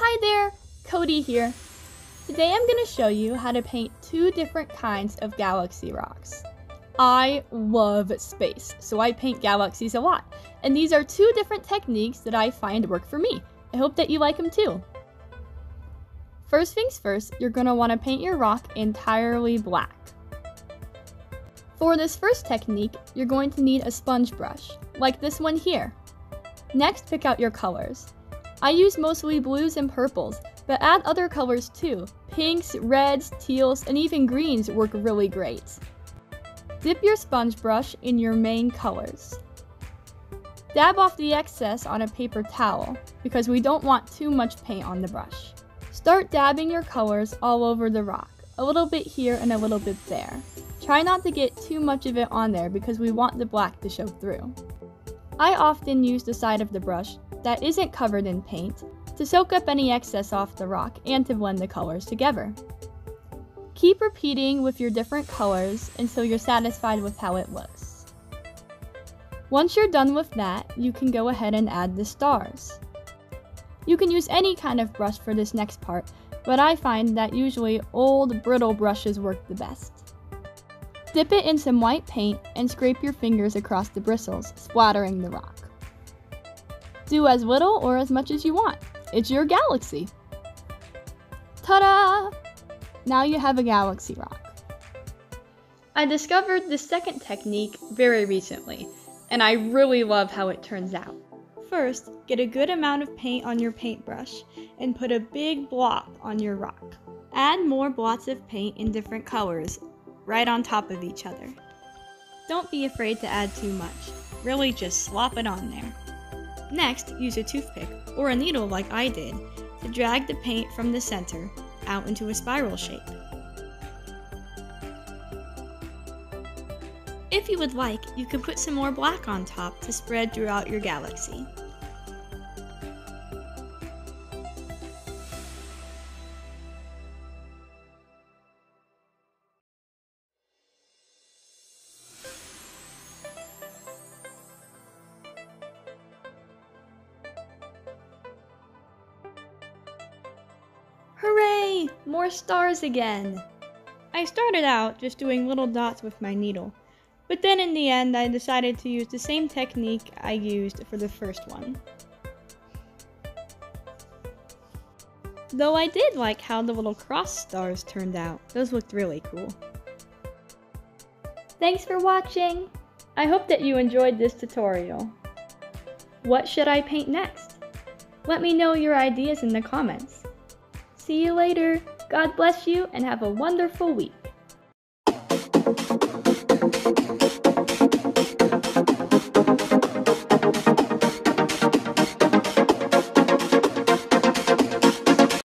Hi there, Kodi here. Today I'm going to show you how to paint two different kinds of galaxy rocks. I love space, so I paint galaxies a lot, and these are two different techniques that I find work for me. I hope that you like them too. First things first, you're going to want to paint your rock entirely black. For this first technique, you're going to need a sponge brush, like this one here. Next, pick out your colors. I use mostly blues and purples, but add other colors too. Pinks, reds, teals, and even greens work really great. Dip your sponge brush in your main colors. Dab off the excess on a paper towel, because we don't want too much paint on the brush. Start dabbing your colors all over the rock, a little bit here and a little bit there. Try not to get too much of it on there because we want the black to show through. I often use the side of the brush that isn't covered in paint to soak up any excess off the rock and to blend the colors together. Keep repeating with your different colors until you're satisfied with how it looks. Once you're done with that, you can go ahead and add the stars. You can use any kind of brush for this next part, but I find that usually old, brittle brushes work the best. Dip it in some white paint and scrape your fingers across the bristles, splattering the rock. Do as little or as much as you want. It's your galaxy. Ta-da! Now you have a galaxy rock. I discovered the second technique very recently, and I really love how it turns out. First, get a good amount of paint on your paintbrush and put a big blob on your rock. Add more blots of paint in different colors, right on top of each other. Don't be afraid to add too much, really just slop it on there. Next, use a toothpick, or a needle like I did, to drag the paint from the center out into a spiral shape. If you would like, you could put some more black on top to spread throughout your galaxy. Hooray! More stars again! I started out just doing little dots with my needle, but then in the end I decided to use the same technique I used for the first one. Though I did like how the little cross stars turned out. Those looked really cool. Thanks for watching! I hope that you enjoyed this tutorial. What should I paint next? Let me know your ideas in the comments. See you later. God bless you and have a wonderful week.